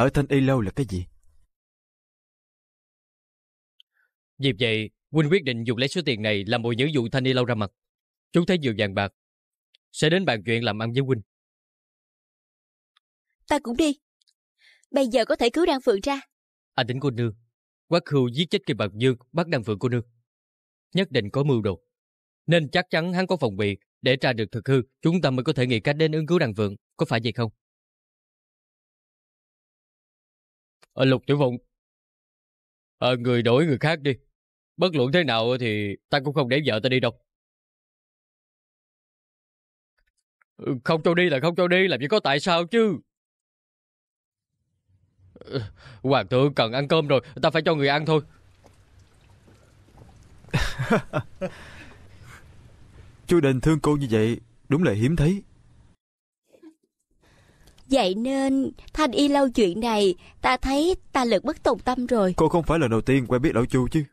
Ở Thanh Y Lâu là cái gì? Vì vậy, Huynh quyết định dùng lấy số tiền này làm mồi nhữ dụ Thanh Y Lâu ra mặt. Chúng thấy nhiều vàng bạc. Sẽ đến bàn chuyện làm ăn với Huynh. Ta cũng đi. Bây giờ có thể cứu Đan Phượng ra. Anh tính cô nương. Quát khưu giết chết Kim Bạc Dương bắt Đan Phượng cô nương. Nhất định có mưu đồ. Nên chắc chắn hắn có phòng bị để tra được thực hư. Chúng ta mới có thể nghĩ cách đến ứng cứu Đan Phượng. Có phải vậy không? Ờ, Lục Tiểu Phụng. Ờ, người đổi người khác đi. Bất luận thế nào thì ta cũng không để vợ ta đi đâu. Ừ, không cho đi là không cho đi, làm gì có tại sao chứ. Ờ, hoàng thượng cần ăn cơm rồi, ta phải cho người ăn thôi. Chú Đình thương cô như vậy, đúng là hiếm thấy. Vậy nên, Thanh Y Lâu chuyện này, ta thấy ta lực bất tòng tâm rồi. Cô không phải là đầu tiên quen biết lão Chu chứ.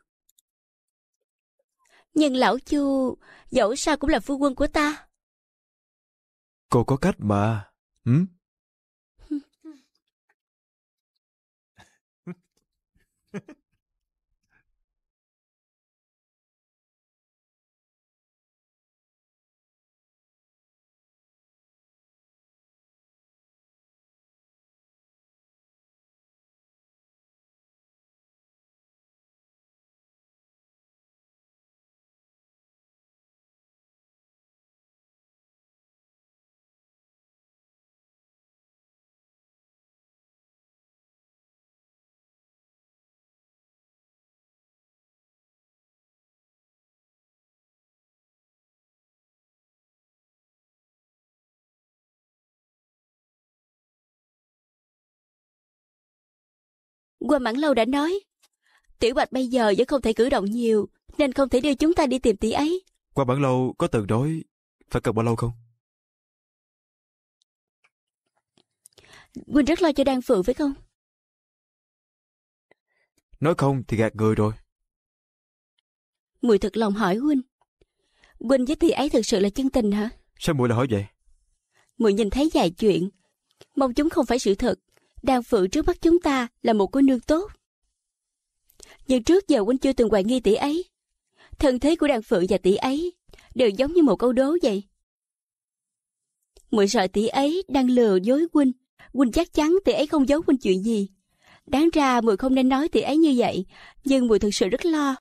Nhưng lão Chu, dẫu sao cũng là phu quân của ta. Cô có cách mà. Hử? Qua mãn lâu đã nói, Tiểu Bạch bây giờ vẫn không thể cử động nhiều, nên không thể đưa chúng ta đi tìm tỷ ấy. Qua bản lâu có từ đối, phải cần bao lâu không? Huynh rất lo cho Đan Phượng phải không? Nói không thì gạt người rồi. Mùi thật lòng hỏi Huynh. Huynh với tỷ ấy thực sự là chân tình hả? Sao muội lại hỏi vậy? Mùi nhìn thấy vài chuyện. Mong chúng không phải sự thật. Đan Phượng trước mắt chúng ta là một cô nương tốt. Nhưng trước giờ Huynh chưa từng hoài nghi tỷ ấy. Thân thế của Đan Phượng và tỷ ấy đều giống như một câu đố vậy. Mùi sợ tỷ ấy đang lừa dối Huynh. Huynh chắc chắn tỷ ấy không giấu Huynh chuyện gì. Đáng ra Mùi không nên nói tỷ ấy như vậy, nhưng Mùi thực sự rất lo.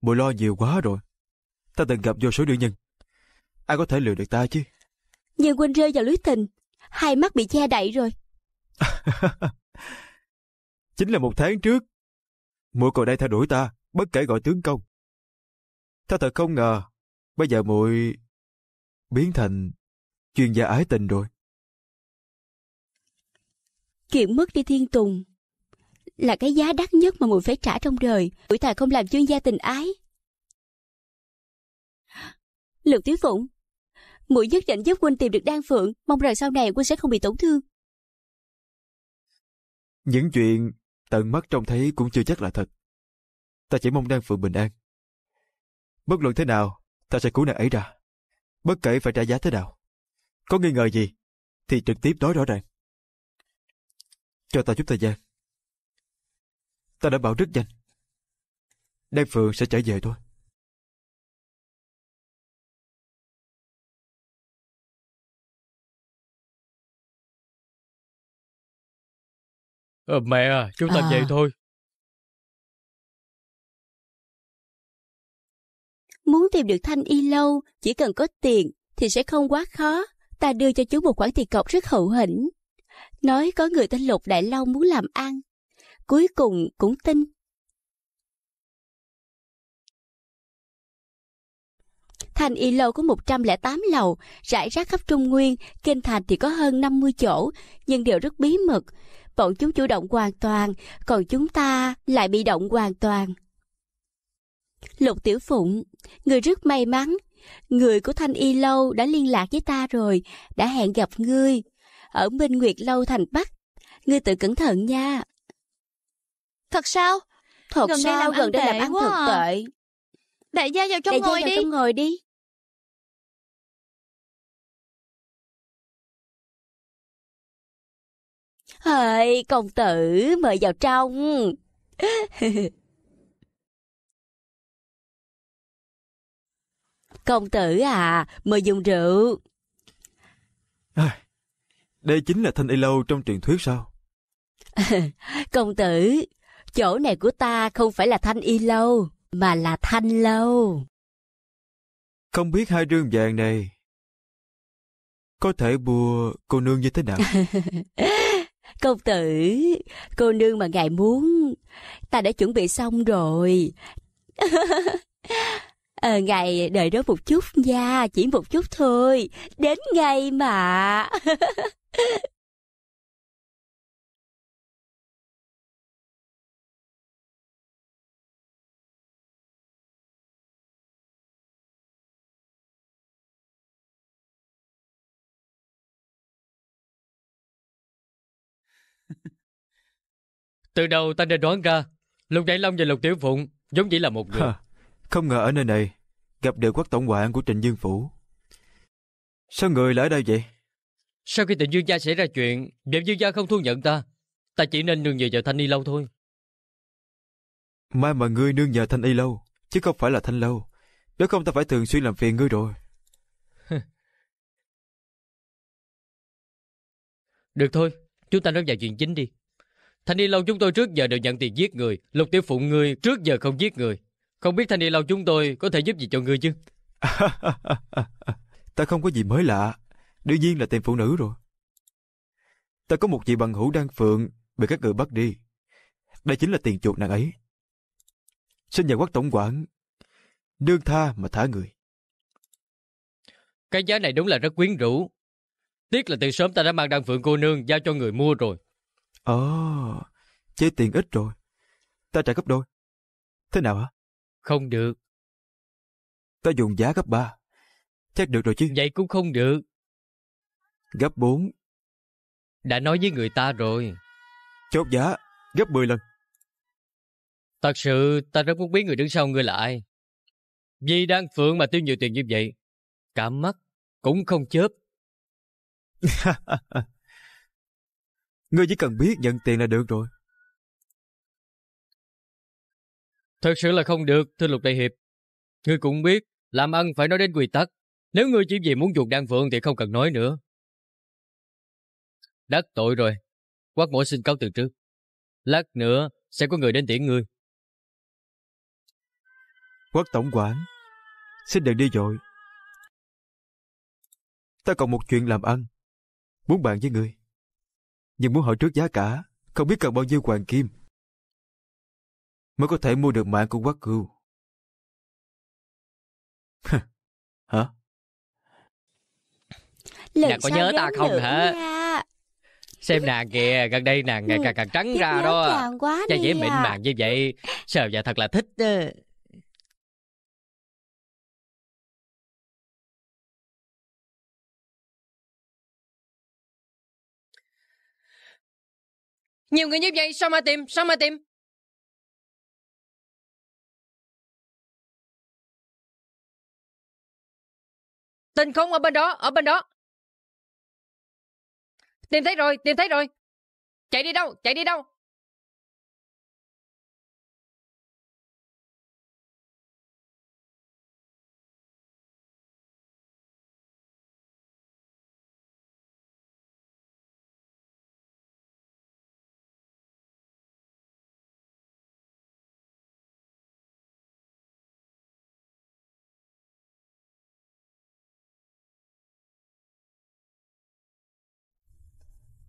Muội lo nhiều quá rồi. Ta từng gặp vô số nữ nhân. Ai có thể lừa được ta chứ? Nhưng Huynh rơi vào lưới tình, hai mắt bị che đậy rồi. Chính là một tháng trước. Muội còn đây theo đuổi ta, bất kể gọi tướng công. Ta thật không ngờ, bây giờ muội biến thành chuyên gia ái tình rồi. Chuyện mất đi thiên tùng là cái giá đắt nhất mà muội phải trả trong đời. Muội thà không làm chuyên gia tình ái. Lục Tiếu Phụng, muội nhất định giúp Huynh tìm được Đan Phượng, mong rằng sau này Huynh sẽ không bị tổn thương. Những chuyện tận mắt trông thấy cũng chưa chắc là thật. Ta chỉ mong Đan Phượng bình an. Bất luận thế nào, ta sẽ cứu nàng ấy ra. Bất kể phải trả giá thế nào. Có nghi ngờ gì, thì trực tiếp nói rõ ràng. Cho ta chút thời gian. Ta đã bảo rất nhanh. Đan Phượng sẽ trở về thôi. Ờ, mẹ à, chúng ta À. về thôi. Muốn tìm được Thanh Y Lâu, chỉ cần có tiền thì sẽ không quá khó. Ta đưa cho chú một khoản tiền cọc rất hậu hĩnh. Nói có người tên Lục Đại Long muốn làm ăn. Cuối cùng cũng tin. Thanh Y Lâu có 108 lầu, rải rác khắp Trung Nguyên, Kinh Thành thì có hơn 50 chỗ, nhưng đều rất bí mật. Bọn chúng chủ động hoàn toàn, còn chúng ta lại bị động hoàn toàn. Lục Tiểu Phụng, người rất may mắn. Người của Thanh Y Lâu đã liên lạc với ta rồi, đã hẹn gặp ngươi. Ở Minh Nguyệt Lâu thành Bắc. Ngươi tự cẩn thận nha. Thật sao? Thật Gần đây sao làm gần đây làm ăn thật à. tệ. Đại gia vào trong Đại gia ngồi vào đi. trong ngồi đi. Hời, công tử, mời vào trong. công tử à, mời dùng rượu. Đây chính là thanh y lâu trong truyền thuyết sao? Công tử, chỗ này của ta không phải là thanh y lâu, mà là thanh lâu. Không biết hai rương vàng này có thể bùa cô nương như thế nào? Công tử, cô nương mà ngài muốn, ta đã chuẩn bị xong rồi. à, ngài đợi đó một chút nha, chỉ một chút thôi, đến ngay mà. Từ đầu ta đã đoán ra, Lục Đại Long và Lục Tiểu Phụng giống chỉ là một người. Ha, không ngờ ở nơi này gặp được quốc tổng quản của Trịnh Dương Phủ. Sao người lại ở đây vậy? Sau khi tình Dương gia xảy ra chuyện, Diệp Dương gia không thu nhận ta, ta chỉ nên nương nhờ vào Thanh Y lâu thôi. Mai mà ngươi nương nhờ thanh y lâu, chứ không phải là thanh lâu. Nếu không ta phải thường xuyên làm phiền ngươi rồi. Được thôi, chúng ta nói vào chuyện chính đi. Thanh Y lâu chúng tôi trước giờ đều nhận tiền giết người, Lục Tiểu Phụng ngươi trước giờ không giết người. Không biết Thanh Y lâu chúng tôi có thể giúp gì cho ngươi chứ? ta không có gì mới lạ. Đương nhiên là tìm phụ nữ rồi. Ta có một vị bằng hữu đang phượng bị các người bắt đi. Đây chính là tiền chuộc nàng ấy. Xin nhờ quốc tổng quản đương tha mà thả người. Cái giá này đúng là rất quyến rũ. Tiếc là từ sớm ta đã mang đan phượng cô nương giao cho người mua rồi. Ồ, chế tiền ít rồi. Ta trả gấp đôi. Thế nào hả? Không được, Ta dùng giá gấp ba. Chắc được rồi chứ. vậy cũng không được. Gấp bốn. Đã nói với người ta rồi. Chốt giá. Gấp 10 lần. Thật sự ta rất muốn biết người đứng sau ngươi là ai. Vì đan phượng mà tiêu nhiều tiền như vậy. Cả mắt cũng không chớp. Ngươi chỉ cần biết nhận tiền là được rồi. Thật sự là không được, thưa Lục Đại Hiệp. Ngươi cũng biết, làm ăn phải nói đến quy tắc. Nếu ngươi chỉ vì muốn chuột đan phượng thì không cần nói nữa. Đắc tội rồi. Quát mổ xin cáo từ trước. Lát nữa sẽ có người đến tiễn ngươi. Quốc tổng quản. Xin đừng đi vội. Ta còn một chuyện làm ăn. Muốn bàn với ngươi. Nhưng muốn hỏi trước giá cả. Không biết cần bao nhiêu hoàng kim. Mới có thể mua được mạng của quốc cưu. Hả? Lần Nàng có nhớ ta không hả? nha. Xem nàng kìa, gần đây nàng ngày càng càng trắng Tiếp ra đó. đi dẻ mịn à. màng như vậy, sờ và thật là thích. đó. Nhiều người như vậy sao mà tìm, sao mà tìm? Tình không ở bên đó, ở bên đó. Tìm thấy rồi, tìm thấy rồi. Chạy đi đâu, chạy đi đâu?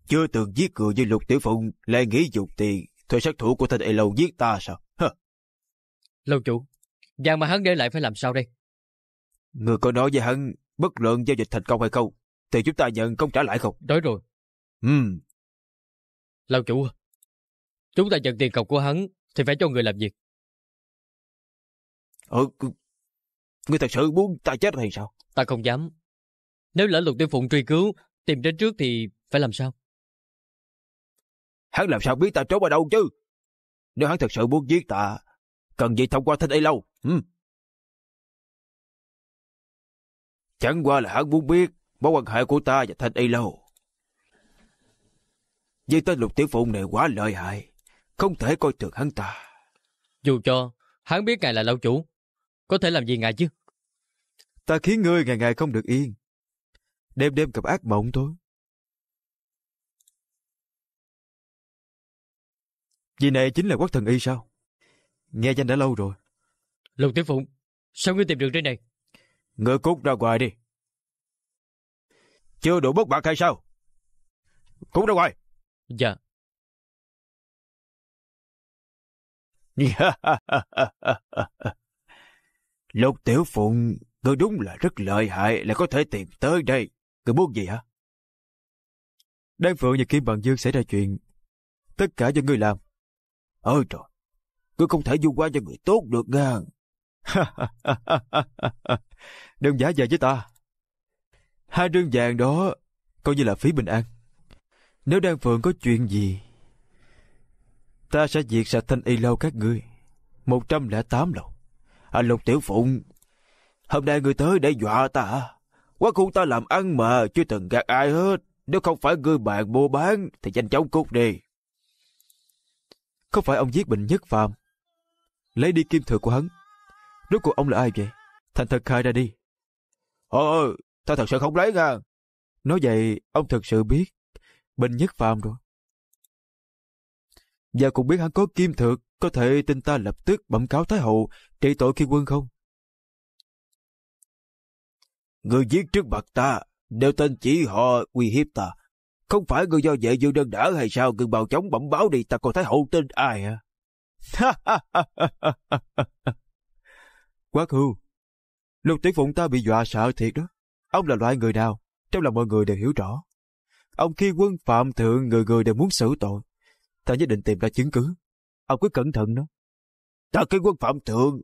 Chưa từng giết người như lục tiểu phụng lại nghĩ dùng tiền thuê sát thủ của thanh y lâu giết ta sao? Hả? Lâu chủ, vàng mà hắn để lại phải làm sao đây? Người có nói với hắn bất luận giao dịch thành công hay không thì chúng ta nhận công trả lại không? Nói rồi, Ừm, lâu chủ, chúng ta nhận tiền cọc của hắn thì phải cho người làm việc. ờ, c- ngươi thật sự muốn ta chết hay sao? Ta không dám. Nếu lỡ lục tiêu phụng truy cứu, tìm đến trước thì phải làm sao? Hắn làm sao biết ta trốn ở đâu chứ? Nếu hắn thật sự muốn giết ta, cần gì thông qua thanh y lâu? Ừm. Chẳng qua là hắn muốn biết mối quan hệ của ta và thanh y lâu. Nhưng tên lục tiểu phụng này quá lợi hại, không thể coi thường hắn ta. Dù cho hắn biết ngài là lão chủ, có thể làm gì ngài chứ? Ta khiến ngươi ngày ngày không được yên. Đêm đêm gặp ác mộng thôi. Vì này chính là quốc thần y sao? Nghe danh đã lâu rồi. Lục Tiểu Phụng, sao ngươi tìm được trên này? Ngươi cút ra ngoài đi. Chưa đủ bất bạc hay sao? Cút ra ngoài. Dạ, Lục Tiểu Phụng, ngươi đúng là rất lợi hại, là có thể tìm tới đây. Ngươi muốn gì hả? Đan Phượng và Kim Bằng Dương xảy ra chuyện. Tất cả do ngươi làm. Ôi trời, tôi không thể du qua cho người tốt được nha. Đừng giả về với ta. Hai rương vàng đó coi như là phí bình an. Nếu Đan Phượng có chuyện gì, ta sẽ diệt sạch thanh y lâu các ngươi. 108 lầu. À, Lục Tiểu Phụng, hôm nay ngươi tới để dọa ta hả? Quá khu ta làm ăn mà, chưa từng gạt ai hết. Nếu không phải ngươi bạn mua bán, thì nhanh chóng cút đi. Không phải ông giết Bình Nhất Phạm. Lấy đi kim thừa của hắn. Rốt cuộc ông là ai vậy? Thành thật khai ra đi. Ờ, ta thật sự không lấy nha. Nói vậy, ông thật sự biết Bình Nhất Phạm rồi. Và cũng biết hắn có kim thược, có thể tin ta lập tức bẩm cáo Thái Hậu trị tội khi quân không? Ngươi giết trước mặt ta, đều tên chỉ họ uy hiếp ta. Không phải người do vệ dương đơn đỡ hay sao? Ngươi bào chống bẩm báo đi, ta còn thấy Hậu tin ai hả? Quát hưu Lục Tiểu Phụng ta bị dọa sợ thiệt đó. Ông là loại người nào? Trong lòng mọi người đều hiểu rõ. Ông khi quân phạm thượng người người đều muốn xử tội. Ta nhất định tìm ra chứng cứ. Ông cứ cẩn thận đó. Ta khi quân phạm thượng.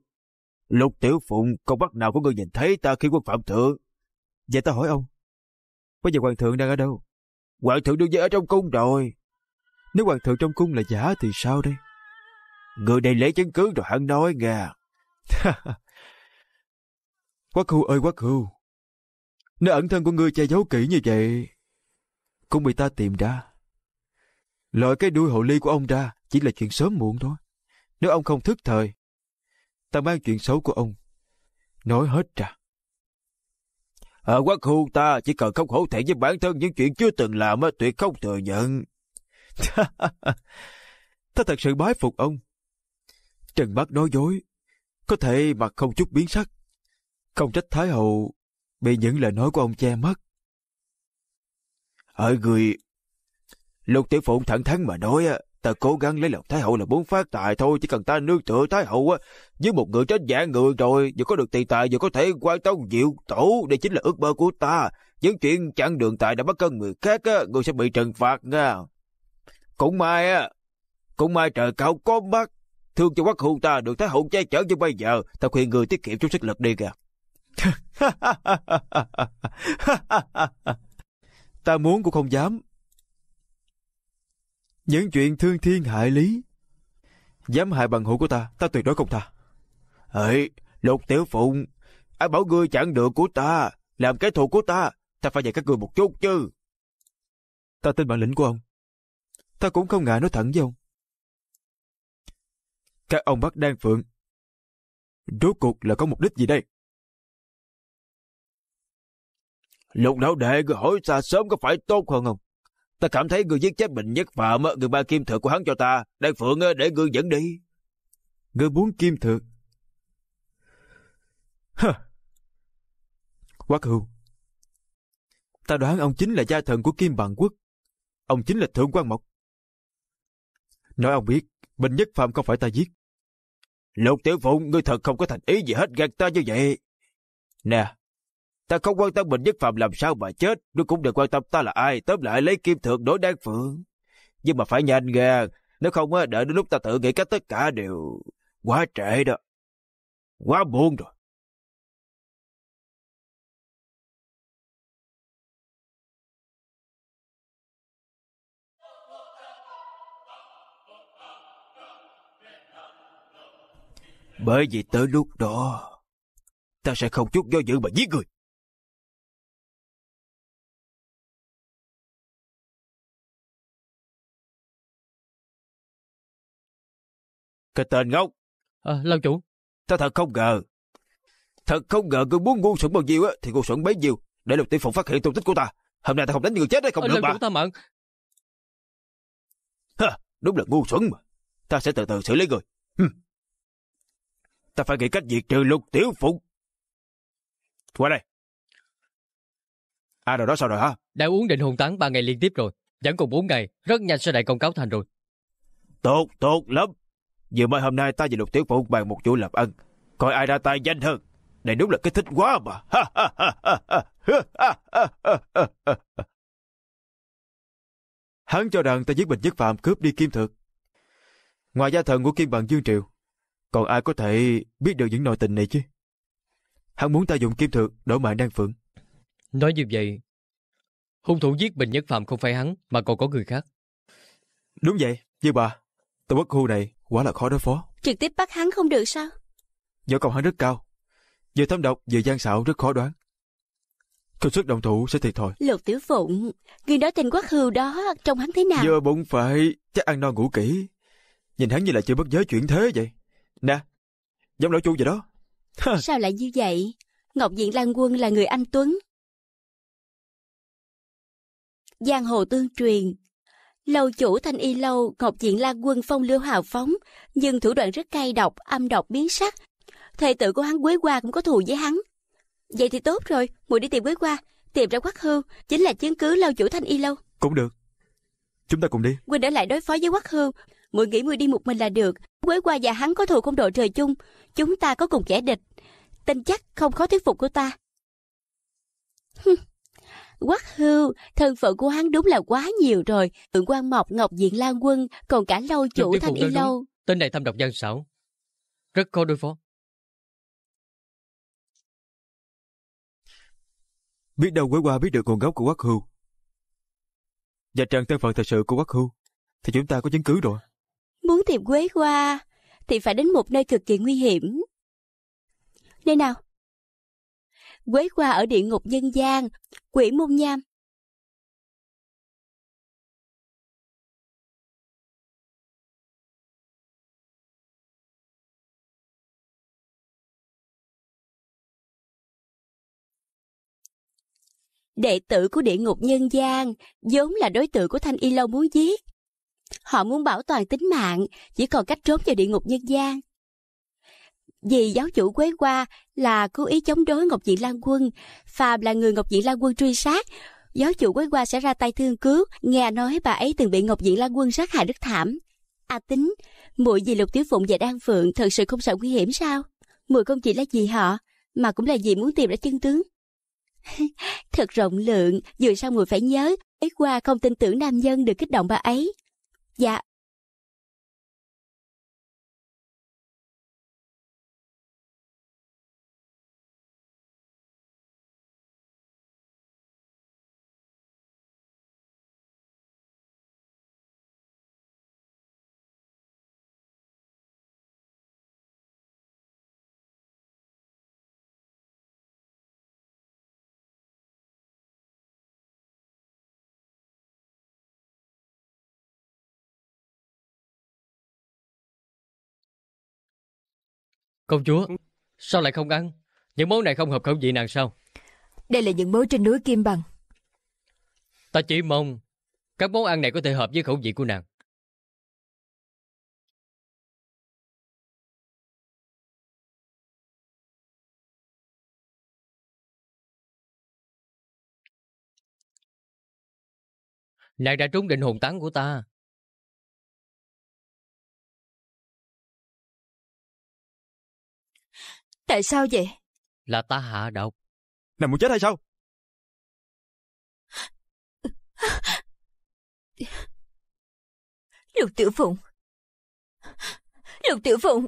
Lục Tiểu Phụng, con bắt nào có người nhìn thấy ta khi quân phạm thượng? Vậy ta hỏi ông. Bây giờ hoàng thượng đang ở đâu? Hoàng thượng đương nhiên ở trong cung rồi. Nếu hoàng thượng trong cung là giả thì sao đây? Người đây lấy chứng cứ rồi hắn nói nghe. Quá khưu ơi quá khưu. Nếu ẩn thân của ngươi che giấu kỹ như vậy, cũng bị ta tìm ra. Loại cái đuôi hộ ly của ông ra chỉ là chuyện sớm muộn thôi. Nếu ông không thức thời, ta mang chuyện xấu của ông. Nói hết ra. À, quá khu ta chỉ cần không hổ thẹn với bản thân những chuyện chưa từng làm tuyệt không thừa nhận. ta thật sự bái phục ông. Trần Bác nói dối, có thể mặt không chút biến sắc. Không trách Thái Hậu bị những lời nói của ông che mất. Ở người... Lục Tiểu Phụng thẳng thắn mà nói, ta cố gắng lấy lòng Thái Hậu là muốn phát tài thôi, chỉ cần ta nương tựa Thái Hậu á, với một người trên dạng người rồi, vừa có được tiền tài vừa có thể quan tông diệu tổ, đây chính là ước mơ của ta. Những chuyện chặn đường tài đã bắt cân người khác á, người sẽ bị trừng phạt nha. Cũng may á, cũng may trời cao có mắt, thương cho quốc hưu ta được Thái Hậu che chở như bây giờ, ta khuyên người tiết kiệm chút sức lực đi kìa. ta muốn cũng không dám. Những chuyện thương thiên hại lý, dám hại bằng hữu của ta, ta tuyệt đối không tha. Ê, Lục Tiểu Phụng, ai bảo ngươi chặn được của ta, làm cái thù của ta, ta phải dạy các ngươi một chút chứ. Ta tin bản lĩnh của ông. Ta cũng không ngại nói thẳng với ông. Các ông bắt Đan Phượng. Rốt cuộc là có mục đích gì đây? Lục đạo đệ, hỏi ta sớm có phải tốt hơn không? Ta cảm thấy người giết chết Bình Nhất Phạm, người ba kim thượng của hắn cho ta. Đan Phượng để ngươi dẫn đi. Ngươi muốn kim thượng? Hơ! Quắc hưu. Ta đoán ông chính là gia thần của Kim Bằng Quốc. Ông chính là Thượng quan Mộc. Nói ông biết, Bình Nhất Phạm không phải ta giết. Lục Tiểu Phụng, ngươi thật không có thành ý gì hết gạt ta như vậy. Nè, ta không quan tâm mình Nhất Phạm làm sao mà chết, nó cũng đừng quan tâm ta là ai, tóm lại lấy kim thượng đối đan phượng. Nhưng mà phải nhanh ra, nếu không á đợi đến lúc ta tự nghĩ cách tất cả đều quá trễ đó. Quá buồn rồi. Bởi vì tới lúc đó, ta sẽ không chút do dự mà giết người. Cái tên ngốc, À, lâu chủ, ta thật không ngờ. Thật không ngờ ngươi muốn ngu xuẩn bao nhiêu á, thì ngu xuẩn bấy nhiêu. Để lục tiểu phụng phát hiện tung tích của ta. Hôm nay ta không đánh người chết đấy không à, được mà. chủ tha mạng. Đúng là ngu xuẩn mà. Ta sẽ từ từ xử lý người. Hừm. Ta phải nghĩ cách diệt trừ lục tiểu phụng. Qua đây. À rồi đó sao rồi hả? Đã uống định hồn tán 3 ngày liên tiếp rồi. Vẫn còn 4 ngày, rất nhanh sẽ đại công cáo thành rồi. Tốt, tốt lắm. Vừa mới hôm nay ta và lục tiểu phụ bàn một vụ làm ăn. Coi ai ra tay nhanh hơn. Này đúng là cái thích quá mà. Hắn cho rằng ta giết Bình Nhất Phạm cướp đi kim thực. Ngoài gia thần của Kim Bằng Dương Triệu Còn ai có thể biết được những nội tình này chứ? Hắn muốn ta dùng kim thực đổi mạng đan phượng. Nói như vậy Hung thủ giết Bình Nhất Phạm không phải hắn Mà còn có người khác. Đúng vậy, như bà. Tôi bất khu này quả là khó đối phó. Trực tiếp bắt hắn không được sao? Võ công hắn rất cao. Vừa thâm độc vừa gian xảo rất khó đoán. Công sức đồng thủ sẽ thiệt thòi. Lục Tiểu Phụng, người nói tên quắc hưu đó trông hắn thế nào? Vừa bụng phải chắc ăn no ngủ kỹ. Nhìn hắn như là chưa bất giới chuyển thế vậy. Nè, giống lão chu vậy đó. Sao lại như vậy? Ngọc Diện Lan Quân là người anh Tuấn. Giang hồ tương truyền. Lâu chủ thanh y lâu Ngọc Diện Lan Quân phong lưu hào phóng, nhưng thủ đoạn rất cay độc, âm độc biến sắc. Thầy tử của hắn Quế Hoa cũng có thù với hắn. Vậy thì tốt rồi, muội đi tìm Quế Hoa, tìm ra quắc hưu, chính là chứng cứ lâu chủ thanh y lâu. Cũng được. Chúng ta cùng đi. Huynh ở lại đối phó với quắc hưu, muội nghĩ muội đi một mình là được. Quế Hoa và hắn có thù không đội trời chung, chúng ta có cùng kẻ địch. Tin chắc không khó thuyết phục của ta. Quắc hưu, thân phận của hắn đúng là quá nhiều rồi. Thượng quan Mộc, Ngọc Diện Lan Quân, còn cả lâu chủ thanh y lâu. Tên này thâm độc gian xảo. Rất khó đối phó. Biết đâu quế qua biết được nguồn gốc của quắc hưu. Và trần thân phận thật sự của quắc hưu. Thì chúng ta có chứng cứ rồi. Muốn tìm Quế Hoa, thì phải đến một nơi cực kỳ nguy hiểm. Nơi nào? Quế Hoa ở địa ngục nhân gian, quỷ môn nham. Đệ tử của địa ngục nhân gian vốn là đối tượng của Thanh Y Lâu muốn giết. Họ muốn bảo toàn tính mạng, chỉ còn cách trốn vào địa ngục nhân gian. Vì giáo chủ Quế Hoa là cố ý chống đối Ngọc Diện Lan Quân, Phàm là người Ngọc Diện Lan Quân truy sát, giáo chủ Quế Hoa sẽ ra tay thương cứu. Nghe nói bà ấy từng bị Ngọc Diện Lan Quân sát hại rất thảm. A tính, muội vì Lục Tiểu Phụng và Đan Phượng thật sự không sợ nguy hiểm sao? Muội không chỉ là gì họ, mà cũng là gì muốn tìm ra chân tướng. thật rộng lượng, dù sao muội phải nhớ, ấy qua không tin tưởng nam nhân được kích động bà ấy. Dạ, Công chúa, sao lại không ăn? Những món này không hợp khẩu vị nàng sao? Đây là những món trên núi Kim Bằng. Ta chỉ mong các món ăn này có thể hợp với khẩu vị của nàng. Nàng đã trúng định hồn tán của ta. Tại sao vậy? Là ta hạ độc. Nàng muốn chết hay sao? Lục Tiểu Phụng. Lục Tiểu Phụng.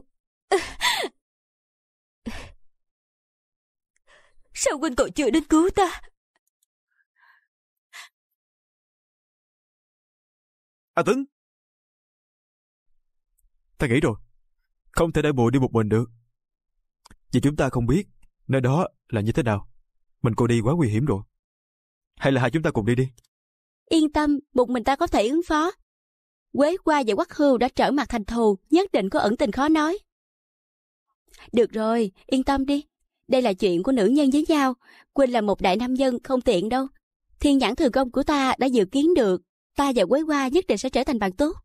Sao huynh còn chưa đến cứu ta? A Tuấn! Ta nghĩ rồi. Không thể để muội đi một mình được. Vì chúng ta không biết nơi đó là như thế nào. Mình cô đi quá nguy hiểm rồi. Hay là hai chúng ta cùng đi đi. yên tâm, một mình ta có thể ứng phó. Quế qua và quắc hưu đã trở mặt thành thù, nhất định có ẩn tình khó nói. Được rồi, yên tâm đi. Đây là chuyện của nữ nhân với nhau. Quỳnh là một đại nam nhân, không tiện đâu. Thiên nhãn thừa công của ta đã dự kiến được. Ta và Quế qua nhất định sẽ trở thành bạn tốt.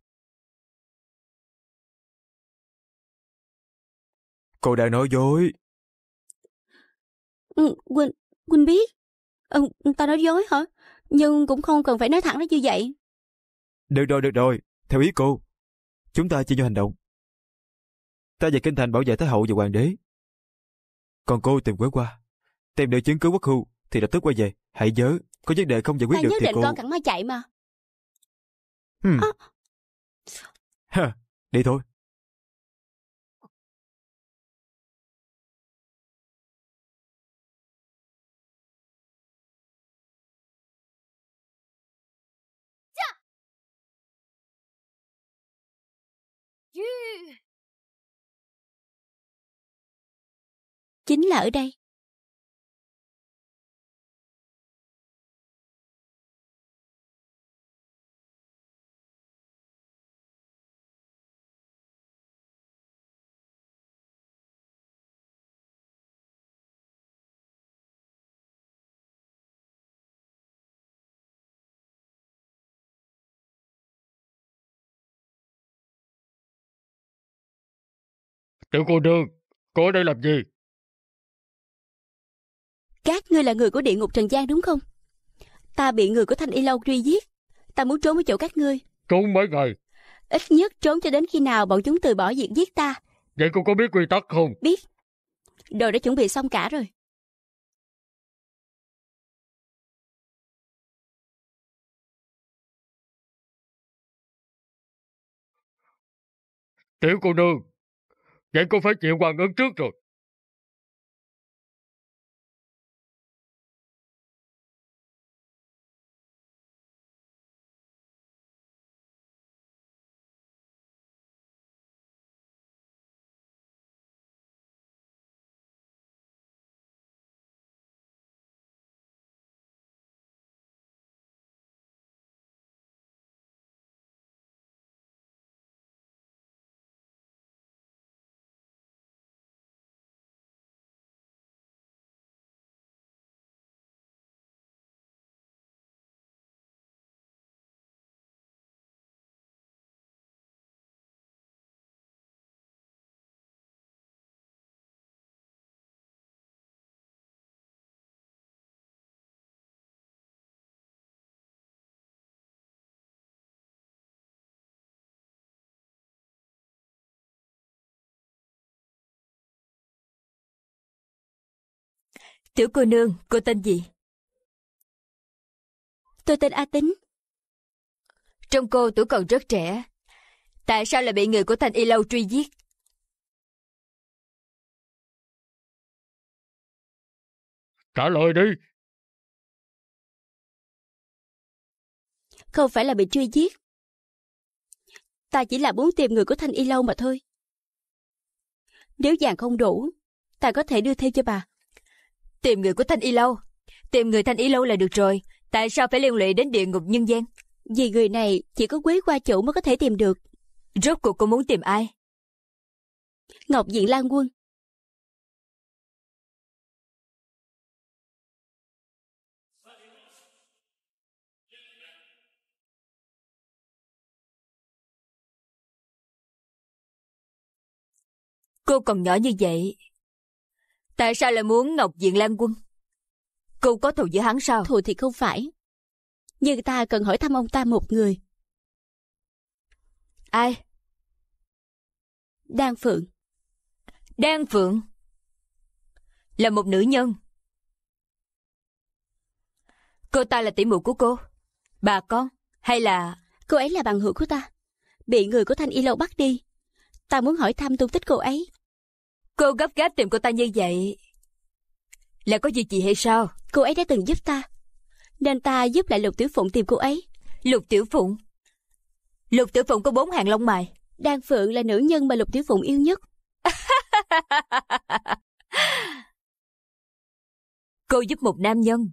Cô đang nói dối. Ừ, Quỳnh, Quỳnh biết. Ừ, ta nói dối hả? Nhưng cũng không cần phải nói thẳng ra như vậy. Được rồi, được rồi. Theo ý cô, chúng ta chia nhau hành động. Ta về kinh thành bảo vệ Thái hậu và hoàng đế. Còn cô tìm quế qua. Tìm được chứng cứ quốc hưu thì lập tức quay về. Hãy nhớ, có vấn đề không giải quyết ta được thì định cô... con cẳng mai chạy mà. Hmm. À. Ha, đi thôi. Chính là ở đây. Tiểu cô nương, cô ở đây làm gì? Các ngươi là người của địa ngục Trần gian đúng không? Ta bị người của Thanh Y Lâu truy giết. Ta muốn trốn ở chỗ các ngươi. Trốn mấy ngày. Ít nhất trốn cho đến khi nào bọn chúng từ bỏ việc giết ta. Vậy cô có biết quy tắc không? Biết. Đồ đã chuẩn bị xong cả rồi. Tiểu cô nương, vậy cô phải chịu hoàn ứng trước rồi. Tiểu cô nương, cô tên gì? Tôi tên A Tính. Trong cô tuổi còn rất trẻ. Tại sao lại bị người của Thanh Y Lâu truy giết? Trả lời đi. Không phải là bị truy giết. Ta chỉ là muốn tìm người của Thanh Y Lâu mà thôi. Nếu vàng không đủ, ta có thể đưa thêm cho bà. Tìm người của Thanh Y Lâu. Tìm người Thanh Y Lâu là được rồi. Tại sao phải liên lụy đến địa ngục nhân gian? Vì người này chỉ có quý qua chủ mới có thể tìm được. Rốt cuộc cô muốn tìm ai? Ngọc Diện Lan Quân. Cô còn nhỏ như vậy. Tại sao lại muốn Ngọc Diện Lan Quân? Cô có thù với hắn sao? Thù thì không phải. Nhưng ta cần hỏi thăm ông ta một người. Ai? Đan Phượng. Đan Phượng. Là một nữ nhân. Cô ta là tỷ muội của cô. Bà con. Hay là... Cô ấy là bằng hữu của ta. Bị người của Thanh Y Lâu bắt đi. Ta muốn hỏi thăm tung tích cô ấy. Cô gấp gáp tìm cô ta như vậy. Là có việc gì hay sao? Cô ấy đã từng giúp ta. Nên ta giúp lại Lục Tiểu Phụng tìm cô ấy. Lục Tiểu Phụng. Lục Tiểu Phụng có bốn hàng lông mày. Đan Phượng là nữ nhân mà Lục Tiểu Phụng yêu nhất. cô giúp một nam nhân.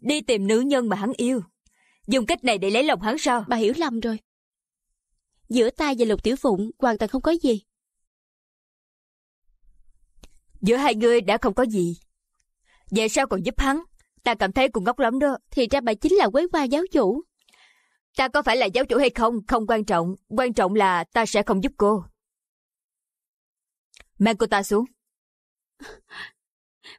Đi tìm nữ nhân mà hắn yêu. Dùng cách này để lấy lòng hắn sao? Bà hiểu lầm rồi. Giữa ta và Lục Tiểu Phụng hoàn toàn không có gì. Giữa hai người đã không có gì. Vậy sao còn giúp hắn? Ta cảm thấy cũng ngốc lắm đó. Thì ra bà chính là quế hoa giáo chủ. Ta có phải là giáo chủ hay không, không quan trọng. Quan trọng là ta sẽ không giúp cô. Mang cô ta xuống.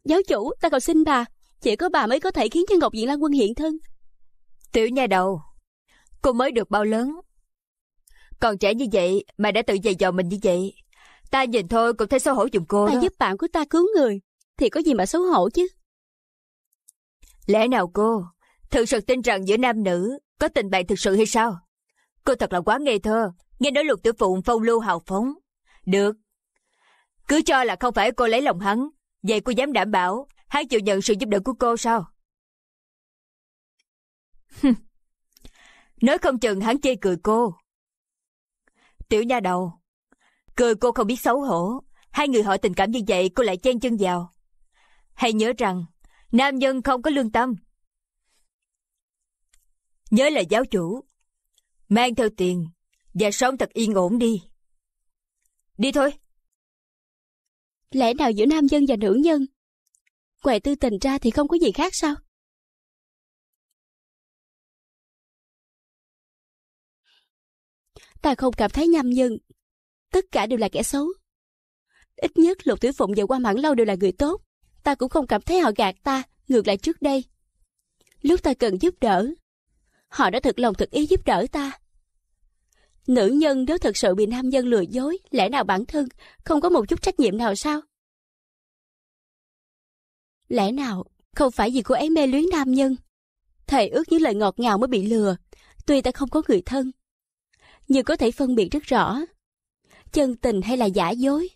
Giáo chủ, ta cầu xin bà. Chỉ có bà mới có thể khiến cho Ngọc Diện Lan Quân hiện thân. Tiểu nha đầu, cô mới được bao lớn. Còn trẻ như vậy mà đã tự dày dò mình như vậy. Ta nhìn thôi cũng thấy xấu hổ dùng cô Ta đó. giúp bạn của ta cứu người. Thì có gì mà xấu hổ chứ. Lẽ nào cô thực sự tin rằng giữa nam nữ có tình bạn thực sự hay sao? Cô thật là quá ngây thơ. Nghe nói lục tiểu phụng phong lưu hào phóng. Được. Cứ cho là không phải cô lấy lòng hắn. Vậy cô dám đảm bảo hắn chịu nhận sự giúp đỡ của cô sao? Nói không chừng hắn chê cười cô. Tiểu nha đầu. Cười cô không biết xấu hổ. Hai người họ tình cảm như vậy, cô lại chen chân vào. Hãy nhớ rằng, Nam nhân không có lương tâm. Nhớ là giáo chủ. Mang theo tiền và sống thật yên ổn đi. Đi thôi. Lẽ nào giữa nam nhân và nữ nhân? Ngoài tư tình ra thì không có gì khác sao? Ta không cảm thấy nhầm nhân. Tất cả đều là kẻ xấu. Ít nhất Lục Tiểu Phụng và quan Mãn Lâu đều là người tốt. Ta cũng không cảm thấy họ gạt ta, ngược lại trước đây. Lúc ta cần giúp đỡ, họ đã thực lòng thực ý giúp đỡ ta. Nữ nhân nếu thật sự bị nam nhân lừa dối, lẽ nào bản thân không có một chút trách nhiệm nào sao? Lẽ nào không phải vì cô ấy mê luyến nam nhân? Thầy ước những lời ngọt ngào mới bị lừa, tuy ta không có người thân. Nhưng có thể phân biệt rất rõ, chân tình hay là giả dối.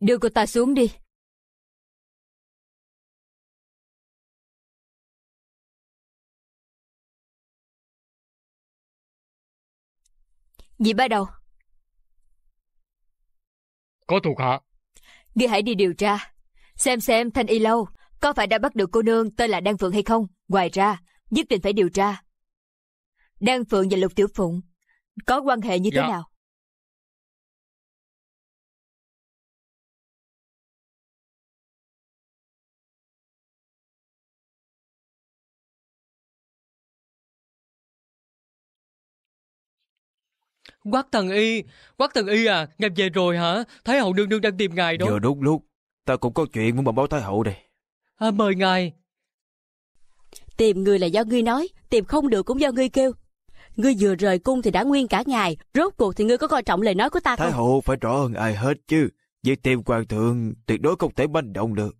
Đưa cô ta xuống đi. Dì ba đầu, Có thuộc hạ. ngươi hãy đi điều tra. Xem xem Thanh Y Lâu có phải đã bắt được cô nương tên là Đan Phượng hay không. Ngoài ra, nhất định phải điều tra. Đan Phượng và Lục Tiểu Phụng có quan hệ như thế Dạ. nào? Quát thần y, quát thần y à, ngài về rồi hả? Thái hậu nương nương đang tìm ngài đó. Vừa đúng lúc, ta cũng có chuyện muốn bẩm báo Thái hậu đây. À, mời ngài. Tìm người là do ngươi nói, tìm không được cũng do ngươi kêu. Ngươi vừa rời cung thì đã nguyên cả ngày, rốt cuộc thì ngươi có coi trọng lời nói của ta Thái không? hậu phải rõ hơn ai hết chứ. Việc tìm hoàng thượng tuyệt đối không thể manh động được.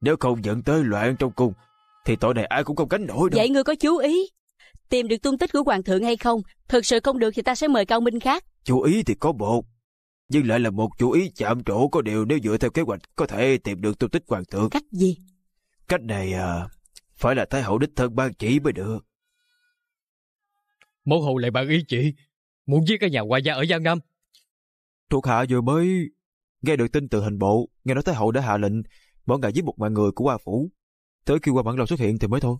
Nếu không dẫn tới loạn trong cung, thì tội này ai cũng không gánh nổi đâu. Vậy ngươi có chú ý? Tìm được tung tích của hoàng thượng hay không? Thực sự không được thì ta sẽ mời cao minh khác. Chú ý thì có một, nhưng lại là một chú ý chạm trổ có điều nếu dựa theo kế hoạch có thể tìm được tung tích hoàng thượng. Cách gì? Cách này à, phải là Thái hậu đích thân ban chỉ mới được. Mẫu hậu lại ban ý chỉ, muốn giết cái nhà hoa gia ở Giang Nam. Thuộc hạ vừa mới nghe được tin từ hình bộ, nghe nói Thái hậu đã hạ lệnh bỏ ngài giết một mạng người của Hoa Phủ. Tới khi Hoa Bản Lâu xuất hiện thì mới thôi.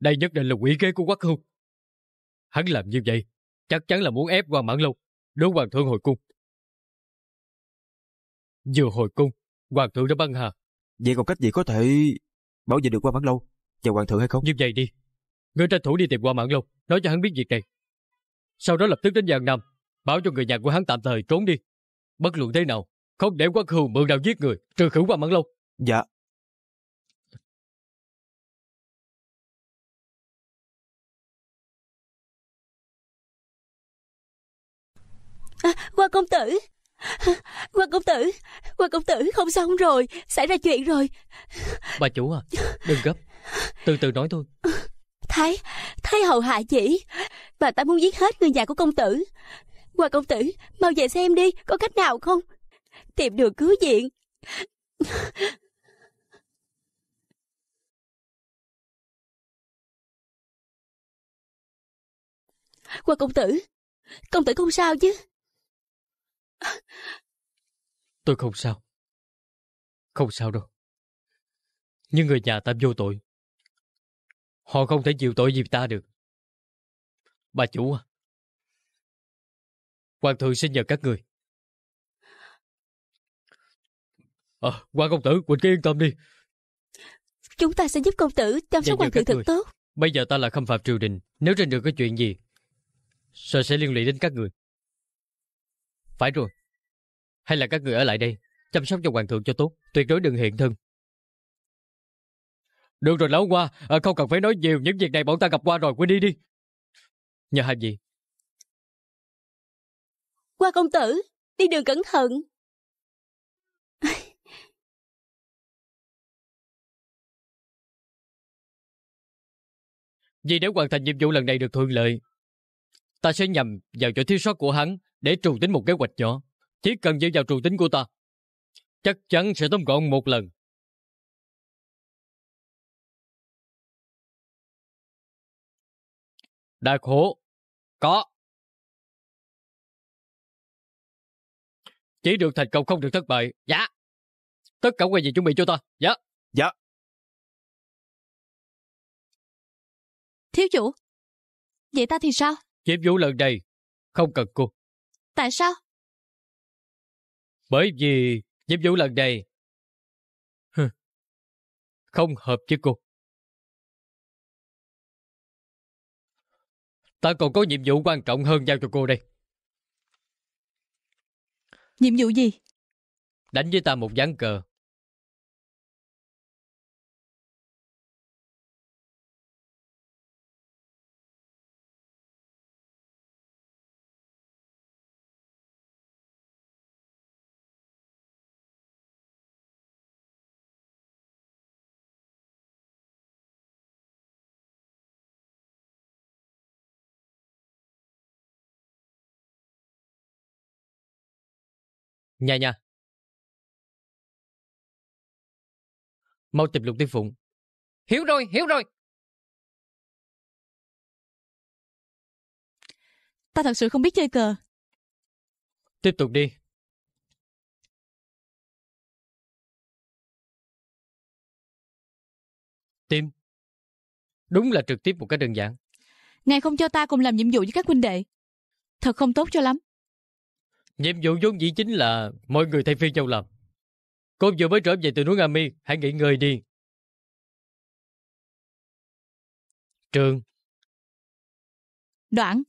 Đây nhất định là quỷ kế của quắc hưu. Hắn làm như vậy, chắc chắn là muốn ép quan mãn lâu, đốt hoàng thượng hồi cung. Vừa hồi cung, hoàng thượng đã băng hà. Vậy còn cách gì có thể bảo vệ được Hoa Bản Lâu và hoàng thượng hay không? Như vậy đi, người tranh thủ đi tìm qua mãn lâu, nói cho hắn biết việc này. Sau đó lập tức đến Giang Nam, báo cho người nhà của hắn tạm thời trốn đi. Bất luận thế nào, không để quắc hưu mượn đạo giết người, trừ khử qua mãn lâu. Dạ, Qua công tử! Qua công tử! Qua công tử không xong rồi! Xảy ra chuyện rồi! Bà chủ à, đừng gấp, từ từ nói thôi. Thái! Thái hậu hạ chỉ! Bà ta muốn giết hết người nhà của công tử! Qua công tử! Mau về xem đi! Có cách nào không? Tìm đường cứu viện! Qua công tử! Công tử không sao chứ? Tôi không sao. Không sao đâu. Nhưng người nhà ta vô tội. Họ không thể chịu tội vì ta được. Bà chủ à. Hoàng thượng xin nhờ các người. À, Hoàng công tử, Quỳnh cứ yên tâm đi. Chúng ta sẽ giúp công tử chăm sóc hoàng thượng thật tốt. Bây giờ ta là khâm phạm triều đình. Nếu trên đường có chuyện gì, sợ sẽ liên lụy đến các người. Phải rồi. Hay là các người ở lại đây, chăm sóc cho hoàng thượng cho tốt. Tuyệt đối đừng hiện thân. Được rồi lão qua, à, không cần phải nói nhiều. Những việc này bọn ta gặp qua rồi, quên đi đi. Nhờ hai gì? Qua công tử, đi đường cẩn thận. Vì để hoàn thành nhiệm vụ lần này được thuận lợi, ta sẽ nhằm vào chỗ thiếu sót của hắn để trù tính một kế hoạch nhỏ. Chỉ cần dựa vào trù tính của ta, chắc chắn sẽ tóm gọn một lần. Đại khổ, có. Chỉ được thành công không được thất bại. Dạ. Tất cả quay gì chuẩn bị cho ta. Dạ. Thiếu chủ. Vậy ta thì sao? Nhiệm vụ lần này không cần cô. Tại sao? Bởi vì nhiệm vụ lần này không hợp với cô. Ta còn có nhiệm vụ quan trọng hơn giao cho cô đây. Nhiệm vụ gì? Đánh với ta một ván cờ. Nha nha. Mau tìm lục tiên phụng. Hiểu rồi, hiểu rồi. Ta thật sự không biết chơi cờ. Tiếp tục đi. Tim. Đúng là trực tiếp một cái đơn giản. Ngài không cho ta cùng làm nhiệm vụ với các huynh đệ. Thật không tốt cho lắm. Nhiệm vụ vốn dĩ chính là mọi người thay phiên nhau làm. Cô vừa mới trở về từ núi Ami, hãy nghỉ ngơi đi. Trường, Đoạn.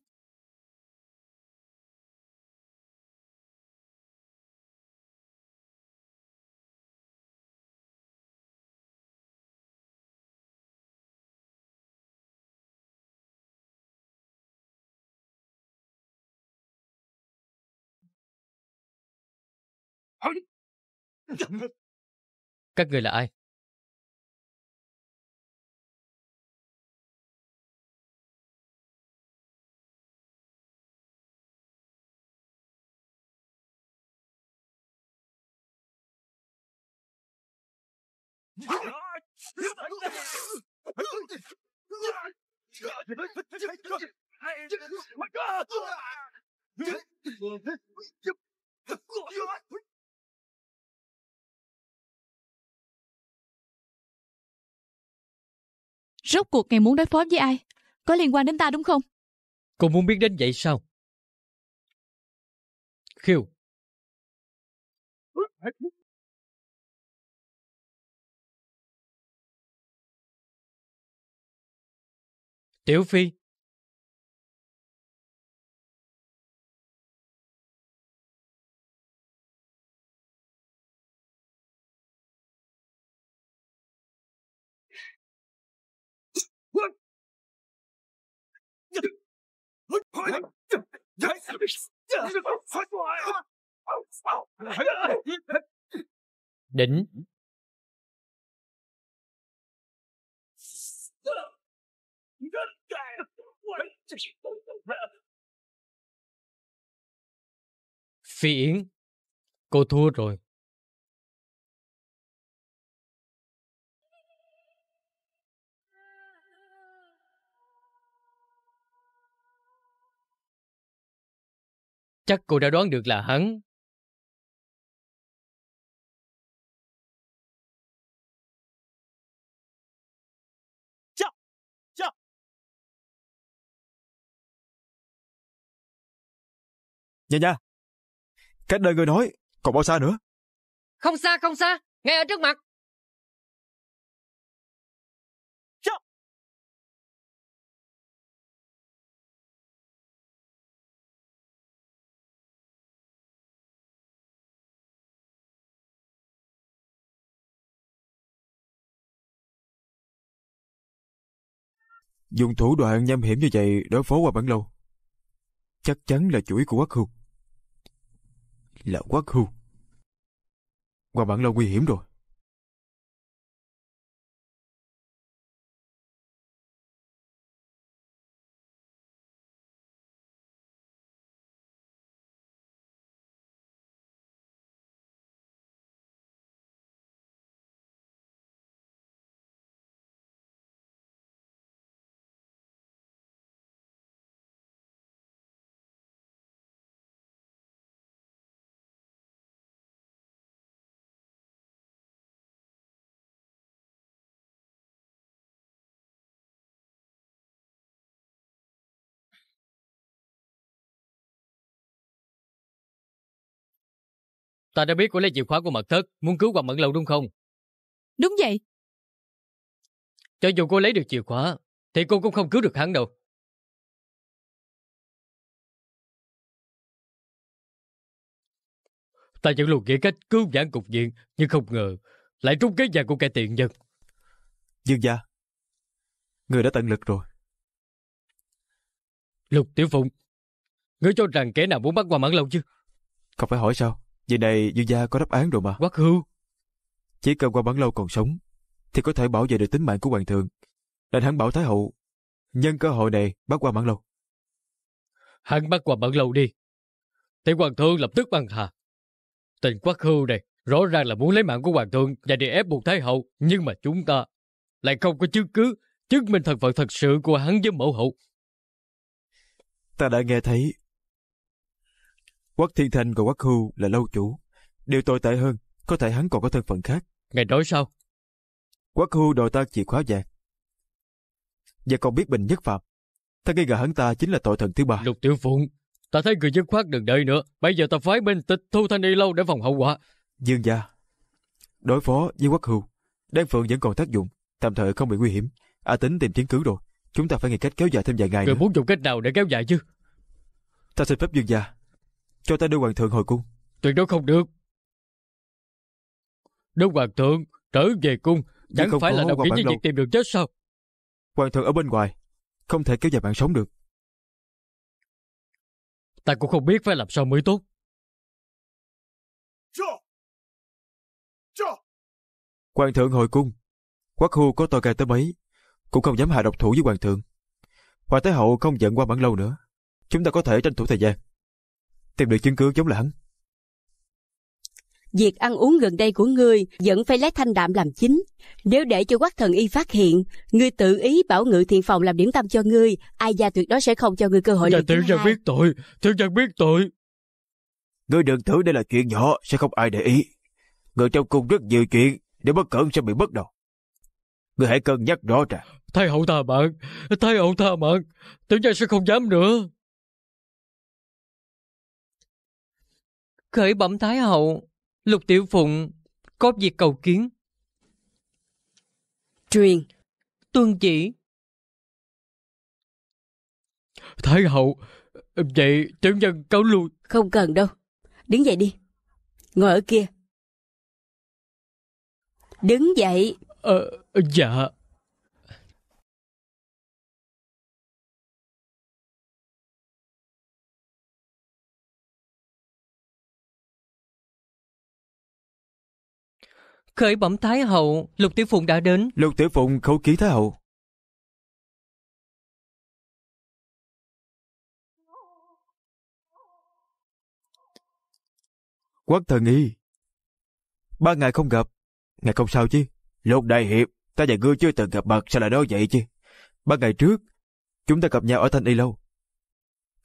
Các người là ai? Rốt cuộc ngài muốn đối phó với ai? Có liên quan đến ta đúng không? Cô muốn biết đến vậy sao? Khiêu. Tiểu Phi. Đỉnh. Phi Yến. Cô thua rồi. Chắc cô đã đoán được là hắn. Nha nha, cách nơi người nói còn bao xa nữa? Không xa, không xa, ngay ở trước mặt. Dùng thủ đoạn nham hiểm như vậy đối phó qua bản lâu. Chắc chắn là chuỗi của quắc hưu. Là quắc hưu. Qua bản lâu nguy hiểm rồi. Ta đã biết cô lấy chìa khóa của mật thất, muốn cứu Hoàng Mẫn Lâu đúng không? Đúng vậy. Cho dù cô lấy được chìa khóa, thì cô cũng không cứu được hắn đâu. Ta vẫn luôn nghĩ cách cứu vãn cục diện, nhưng không ngờ lại trúng kế vàng của kẻ tiện nhân. Dương gia. Người đã tận lực rồi. Lục Tiểu Phụng, ngươi cho rằng kẻ nào muốn bắt Hoàng Mẫn Lâu chứ? Không phải hỏi sao? Vì này Dương gia có đáp án rồi mà. Quắc hưu. Chỉ cần qua bản lâu còn sống, thì có thể bảo vệ được tính mạng của hoàng thượng. Nên hắn bảo Thái hậu, nhân cơ hội này bắt qua bản lâu. Hắn bắt Hoàng Mẫn Lâu đi. Thì Hoàng thượng lập tức băng hà. Tình quắc hưu này rõ ràng là muốn lấy mạng của Hoàng thượng và để ép buộc Thái hậu. Nhưng mà chúng ta lại không có chứng cứ chứng minh thân phận thật sự của hắn với mẫu hậu. Ta đã nghe thấy Quắc Thiên Thanh và Quắc Hưu là lâu chủ. Điều tồi tệ hơn, có thể hắn còn có thân phận khác. Ngài nói sao? Quắc Hưu đòi ta chìa khóa vàng. Và còn biết bình nhất phạm. Ta nghi ngờ hắn ta chính là tội thần thứ ba. Lục Tiểu Phụng, ta thấy người dứt khoát đừng đợi nữa. Bây giờ ta phái binh tịch thu thanh y lâu để phòng hậu quả. Dương gia. Đối phó với Quắc Hưu, đan phượng vẫn còn tác dụng, tạm thời không bị nguy hiểm. A tính tìm chứng cứ rồi. Chúng ta phải nghĩ cách kéo dài thêm vài ngày Người nữa. muốn dùng cách nào để kéo dài chứ? Ta xin phép Dương gia. Cho ta đưa hoàng thượng hồi cung. Tuyệt đối không được. Nếu hoàng thượng trở về cung, chẳng không phải là đồng nghĩa với việc tìm đường chết sao? Hoàng thượng ở bên ngoài, không thể kéo dài mạng sống được. Ta cũng không biết phải làm sao mới tốt. Hoàng thượng hồi cung. Quắc Hưu có to gan tới mấy, cũng không dám hạ độc thủ với hoàng thượng. Hoàng Thái Hậu không giận qua bản lâu nữa. Chúng ta có thể tranh thủ thời gian. Tìm được chứng cứ chống lại hắn. Việc ăn uống gần đây của ngươi vẫn phải lấy thanh đạm làm chính. Nếu để cho quắc thần y phát hiện, ngươi tự ý bảo ngự thiện phòng làm điểm tâm cho ngươi, ai gia tuyệt đối sẽ không cho ngươi cơ hội lần thứ tiểu hai. biết tội, tiểu nhân biết tội. Ngươi đừng tưởng đây là chuyện nhỏ, sẽ không ai để ý. Người trong cung rất nhiều chuyện, nếu bất cẩn sẽ bị mất đầu. Ngươi hãy cân nhắc rõ ràng. Thái hậu tha mạng, thái hậu tha mạng, tiểu nhân sẽ không dám nữa. Khởi bẩm thái hậu, lục tiểu phụng có việc cầu kiến. Truyền, Tuân chỉ. Thái hậu, vậy tiểu nhân cáo lui. không cần đâu. Đứng dậy đi. Ngồi ở kia. Đứng dậy. Ờ, dạ. Khởi bẩm Thái hậu, Lục Tiểu Phụng đã đến. Lục Tiểu Phụng khấu ký Thái Hậu. Quất thần y. Ba ngày không gặp. Ngày không sao chứ. Lục Đại Hiệp, ta và ngươi chưa từng gặp mặt, sao lại nói vậy chứ? Ba ngày trước, chúng ta gặp nhau ở Thanh Y Lâu.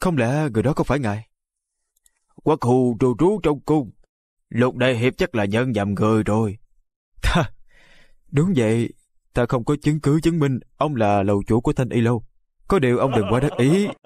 Không lẽ người đó không phải ngài? Quắc hù trù trú trong cung. Lục Đại Hiệp chắc là nhân nhầm người rồi. Ta, đúng vậy. Ta không có chứng cứ chứng minh ông là lầu chủ của Thanh Y Lâu. Có điều ông đừng quá đắc ý.